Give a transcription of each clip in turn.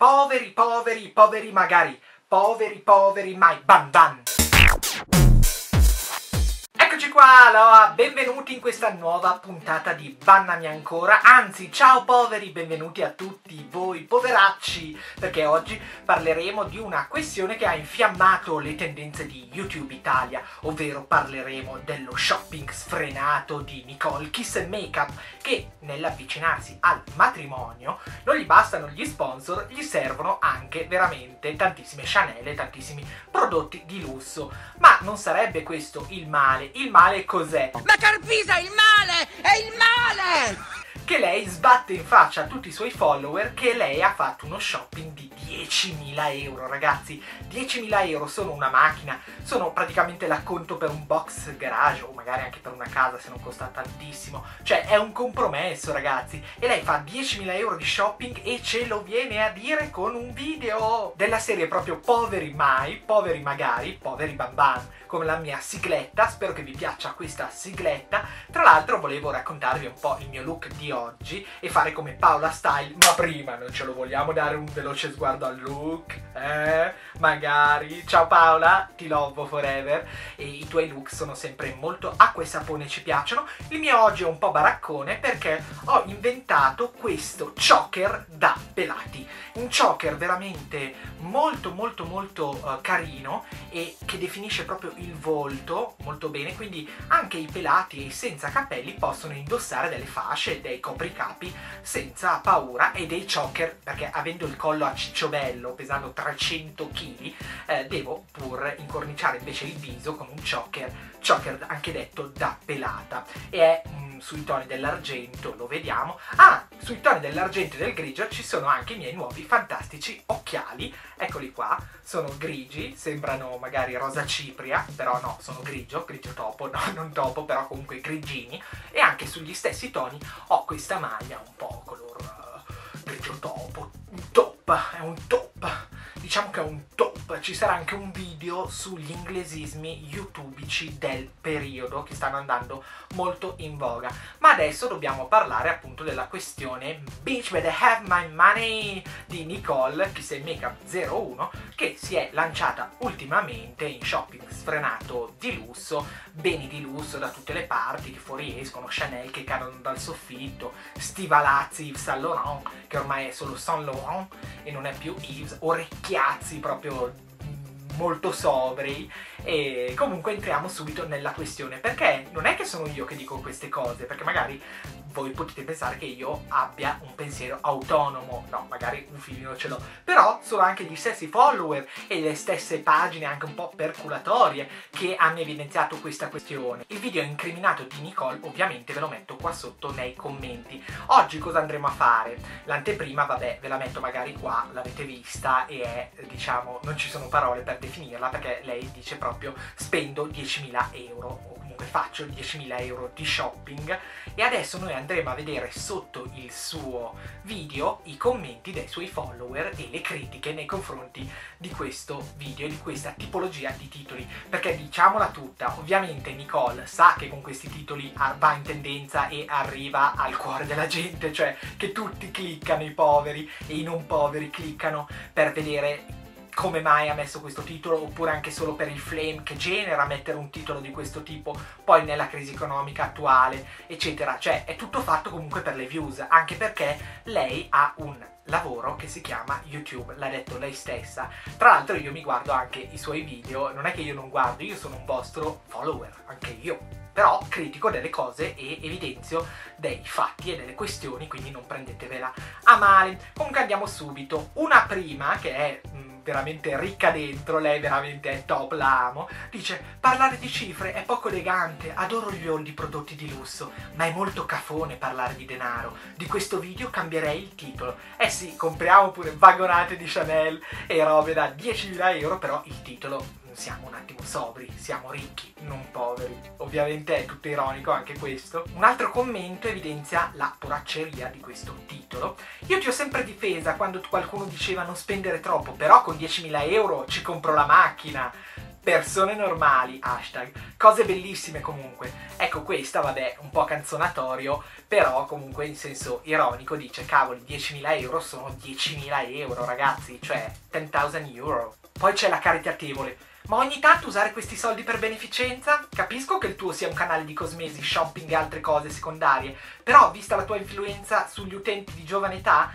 Poveri, poveri, poveri magari. Poveri, poveri mai. Ban ban. Qua, allora, benvenuti in questa nuova puntata di Bannami ancora, anzi ciao poveri, benvenuti a tutti voi poveracci, perché oggi parleremo di una questione che ha infiammato le tendenze di YouTube Italia, ovvero parleremo dello shopping sfrenato di Nicole Kiss Makeup, che nell'avvicinarsi al matrimonio non gli bastano gli sponsor, gli servono anche veramente tantissime Chanel e tantissimi prodotti di lusso. Ma non sarebbe questo il male, il male cos'è? Ma Carpisa, il male! Che lei sbatte in faccia a tutti i suoi follower che lei ha fatto uno shopping di 10.000 euro, ragazzi. 10.000 euro sono una macchina, sono praticamente l'acconto per un box garage o magari anche per una casa se non costa tantissimo. Cioè è un compromesso, ragazzi. E lei fa 10.000 euro di shopping e ce lo viene a dire con un video della serie proprio poveri mai, poveri magari, poveri bamban come la mia sigletta, spero che vi piaccia questa sigletta. Tra l'altro volevo raccontarvi un po' il mio look di oggi e fare come Paola Style, ma prima non ce lo vogliamo dare un veloce sguardo al look? Eh? Magari. Ciao Paola, ti love forever e i tuoi look sono sempre molto acqua e sapone, ci piacciono. Il mio oggi è un po' baraccone perché ho inventato questo choker da pelati. Un choker veramente molto molto molto uh, carino e che definisce proprio il volto molto bene, quindi anche i pelati e senza capelli possono indossare delle fasce, dei copricapi senza paura e dei choker, perché avendo il collo a cicciobello, pesando 300 kg, eh, devo pur incorniciare invece il viso con un choker, choker anche detto da pelata. E è mm, sui toni dell'argento, lo vediamo. Ah, sui toni dell'argento e del grigio ci sono anche i miei nuovi fantastici occhiali. Eccoli qua, sono grigi, sembrano magari rosa cipria, però no, sono grigio, grigio topo, no, non topo, però comunque grigini. E anche sugli stessi toni ho questa maglia un po' color uh, grigio topo, un top, è un top. Diciamo che è un top ci sarà anche un video sugli inglesismi youtubici del periodo che stanno andando molto in voga. Ma adesso dobbiamo parlare appunto della questione Bitch better have my money di Nicole, Kiss Makeup 01, che si è lanciata ultimamente in shopping sfrenato di lusso, beni di lusso da tutte le parti che fuoriescono, Chanel che cadono dal soffitto, stivalazzi Yves Saint Laurent che ormai è solo Saint Laurent e non è più Yves, orecchiazzi proprio molto sobri. E comunque entriamo subito nella questione perché non è che sono io che dico queste cose perché magari voi potete pensare che io abbia un pensiero autonomo, no, magari un filino ce l'ho, però sono anche gli stessi follower e le stesse pagine anche un po' perculatorie che hanno evidenziato questa questione. Il video incriminato di Nicole ovviamente ve lo metto qua sotto nei commenti. Oggi cosa andremo a fare? L'anteprima, vabbè, ve la metto magari qua, l'avete vista e è, diciamo, non ci sono parole per definirla perché lei dice proprio spendo 10.000 euro faccio 10.000 euro di shopping e adesso noi andremo a vedere sotto il suo video i commenti dei suoi follower e le critiche nei confronti di questo video e di questa tipologia di titoli. Perché diciamola tutta ovviamente Nicole sa che con questi titoli va in tendenza e arriva al cuore della gente cioè che tutti cliccano i poveri e i non poveri cliccano per vedere come mai ha messo questo titolo oppure anche solo per il flame che genera mettere un titolo di questo tipo poi nella crisi economica attuale eccetera cioè è tutto fatto comunque per le views anche perché lei ha un lavoro che si chiama YouTube, l'ha detto lei stessa. Tra l'altro io mi guardo anche i suoi video, non è che io non guardo, io sono un vostro follower, anche io. Però critico delle cose e evidenzio dei fatti e delle questioni, quindi non prendetevela a male. Comunque andiamo subito. Una prima, che è mm, veramente ricca dentro, lei veramente è top, la amo, dice parlare di cifre è poco elegante, adoro gli old prodotti di lusso, ma è molto cafone parlare di denaro. Di questo video cambierei il titolo. Eh sì, compriamo pure vagonate di Chanel e robe da 10.000 euro, però il titolo siamo un attimo sobri, siamo ricchi, non poveri. Ovviamente è tutto ironico anche questo. Un altro commento evidenzia la poracceria di questo titolo. Io ti ho sempre difesa quando qualcuno diceva non spendere troppo, però con 10.000 euro ci compro la macchina. persone normali, hashtag, cose bellissime comunque. Ecco questa, vabbè, un po' canzonatorio, però comunque in senso ironico dice, cavoli, 10.000 euro sono 10.000 euro ragazzi, cioè 10.000 euro. Poi c'è la caritatevole, ma ogni tanto usare questi soldi per beneficenza? Capisco che il tuo sia un canale di cosmesi, shopping e altre cose secondarie, però vista la tua influenza sugli utenti di giovane età,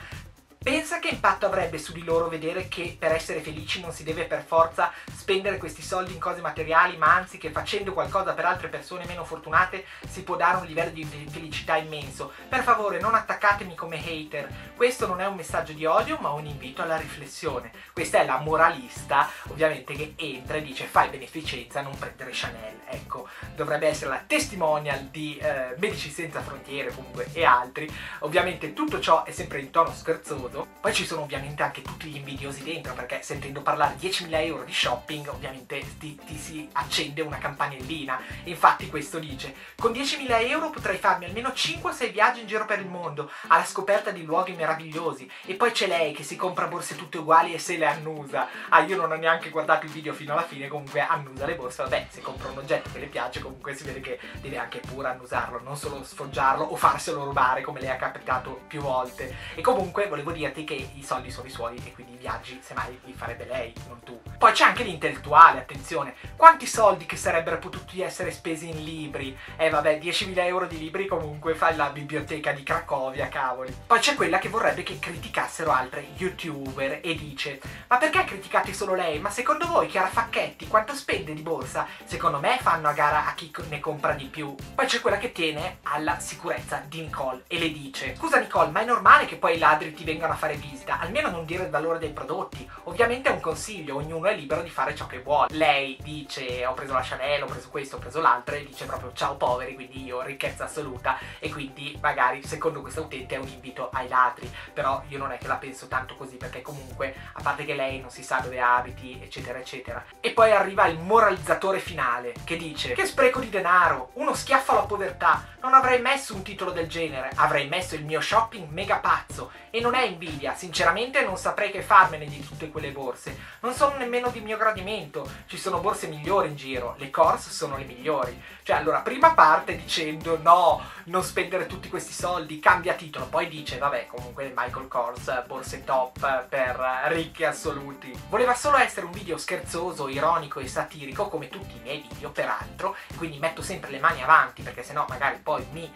Pensa che impatto avrebbe su di loro vedere che per essere felici non si deve per forza spendere questi soldi in cose materiali, ma anzi che facendo qualcosa per altre persone meno fortunate si può dare un livello di felicità immenso. Per favore non attaccatemi come hater, questo non è un messaggio di odio ma un invito alla riflessione. Questa è la moralista ovviamente che entra e dice fai beneficenza, non prendere Chanel. Ecco, dovrebbe essere la testimonial di eh, Medici Senza Frontiere comunque e altri. Ovviamente tutto ciò è sempre in tono scherzoso modo. Poi ci sono ovviamente anche tutti gli invidiosi dentro, perché sentendo parlare 10.000 euro di shopping, ovviamente ti, ti si accende una campanellina. Infatti questo dice, con 10.000 euro potrei farmi almeno 5-6 viaggi in giro per il mondo, alla scoperta di luoghi meravigliosi. E poi c'è lei che si compra borse tutte uguali e se le annusa. Ah, io non ho neanche guardato il video fino alla fine, comunque annusa le borse. Vabbè, se compra un oggetto che le piace, comunque si vede che deve anche pure annusarlo, non solo sfoggiarlo o farselo rubare come le è capitato più volte. E comunque volevo dire dirti che i soldi sono i suoi e quindi i viaggi semmai li farebbe lei, non tu. Poi c'è anche l'intellettuale, attenzione, quanti soldi che sarebbero potuti essere spesi in libri? Eh vabbè, 10.000 euro di libri comunque fai la biblioteca di Cracovia, cavoli. Poi c'è quella che vorrebbe che criticassero altre youtuber e dice, ma perché criticate solo lei? Ma secondo voi Chiara Facchetti quanto spende di borsa? Secondo me fanno a gara a chi ne compra di più. Poi c'è quella che tiene alla sicurezza di Nicole e le dice, scusa Nicole, ma è normale che poi i ladri ti vengano a fare visita, almeno non dire il valore dei prodotti. Ovviamente è un consiglio, ognuno è libero di fare ciò che vuole. Lei dice ho preso la Chanel, ho preso questo, ho preso l'altro e dice proprio ciao poveri, quindi io ricchezza assoluta e quindi magari secondo questo utente è un invito ai ladri, però io non è che la penso tanto così perché comunque a parte che lei non si sa dove abiti eccetera eccetera. E poi arriva il moralizzatore finale che dice che spreco di denaro, uno schiaffo alla povertà, non avrei messo un titolo del genere, avrei messo il mio shopping mega pazzo e non è invidia, sinceramente non saprei che farmene di tutte quelle borse. Non sono nemmeno di mio gradimento, ci sono borse migliori in giro, le Kors sono le migliori. Cioè, allora, prima parte dicendo no, non spendere tutti questi soldi, cambia titolo, poi dice vabbè, comunque Michael Kors, borse top per ricchi assoluti. Voleva solo essere un video scherzoso, ironico e satirico, come tutti i miei video, peraltro, quindi metto sempre le mani avanti perché sennò magari poi mi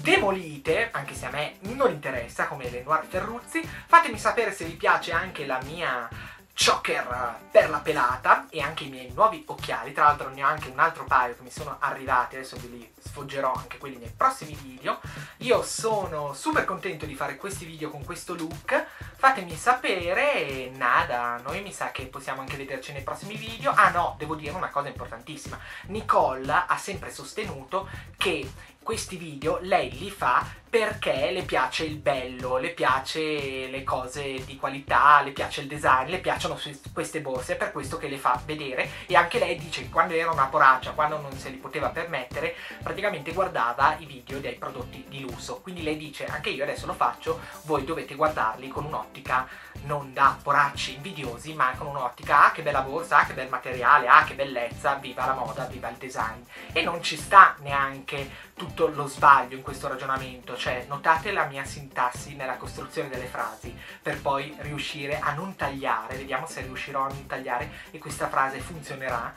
demolite, anche se a me non interessa, come le Noir Ferruzzi. Fatemi sapere se vi piace anche la mia choker per la pelata e anche i miei nuovi occhiali, tra l'altro ne ho anche un altro paio che mi sono arrivati, adesso ve li sfoggerò anche quelli nei prossimi video. Io sono super contento di fare questi video con questo look, fatemi sapere e nada, noi mi sa che possiamo anche vederci nei prossimi video. Ah no, devo dire una cosa importantissima, Nicole ha sempre sostenuto che questi video lei li fa perché le piace il bello, le piace le cose di qualità, le piace il design, le piacciono queste borse, è per questo che le fa vedere. E anche lei dice che quando era una poraccia, quando non se li poteva permettere, praticamente guardava i video dei prodotti di lusso, quindi lei dice anche io adesso lo faccio, voi dovete guardarli con un'ottica non da poracci invidiosi, ma con un'ottica ah che bella borsa, ah che bel materiale, ah che bellezza, viva la moda, viva il design. E non ci sta neanche tutto lo sbaglio in questo ragionamento, cioè notate la mia sintassi nella costruzione delle frasi per poi riuscire a non tagliare, vediamo se riuscirò a non tagliare e questa frase funzionerà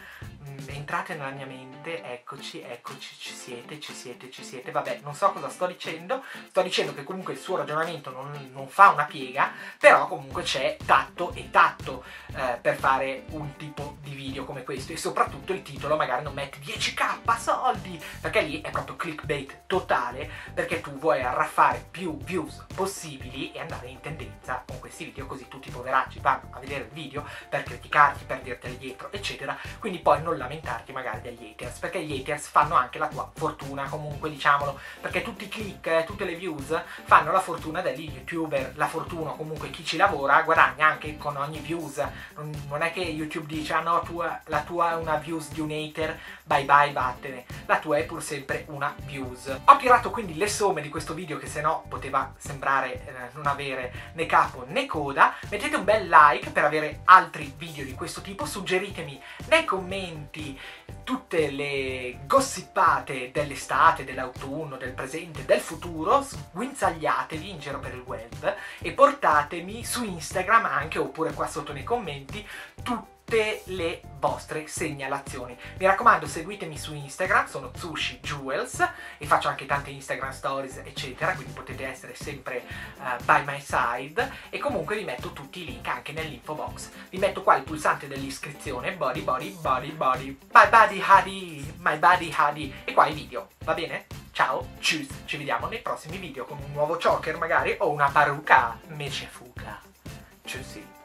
entrate nella mia mente, eccoci, eccoci, ci siete, ci siete, ci siete, vabbè, non so cosa sto dicendo, sto dicendo che comunque il suo ragionamento non, non fa una piega, però comunque c'è tatto e tatto eh, per fare un tipo di video come questo. E soprattutto il titolo magari non metti 10k soldi, perché lì è proprio clickbait totale, perché tu vuoi arraffare più views possibili e andare in tendenza con questi video, così tutti i poveracci vanno a vedere il video per criticarti, per dirteli dietro, eccetera, quindi poi non lamentarti magari degli haters, perché gli haters fanno anche la tua fortuna, comunque diciamolo, perché tutti i click, eh, tutte le views fanno la fortuna degli youtuber, la fortuna comunque chi ci lavora guadagna anche con ogni views, non, non è che YouTube dice ah no tua, la tua è una views di un hater, bye bye vattene, la tua è pur sempre una views. Ho tirato quindi le somme di questo video che se no poteva sembrare eh, non avere né capo né coda, mettete un bel like per avere altri video di questo tipo, suggeritemi nei commenti commenti tutte le gossipate dell'estate, dell'autunno, del presente, del futuro, sguinzagliatevi in giro per il web e portatemi su Instagram anche oppure qua sotto nei commenti tutti tutte le vostre segnalazioni. Mi raccomando, seguitemi su Instagram, sono Sushi Jewels e faccio anche tante Instagram stories, eccetera, quindi potete essere sempre uh, by my side e comunque vi metto tutti i link anche nell'info box. Vi metto qua il pulsante dell'iscrizione, body, body, body, body, my body honey, my body honey e qua i video, va bene? Ciao, tschüss, ci vediamo nei prossimi video con un nuovo choker magari o una parrucca mece fuga. Tschüssi.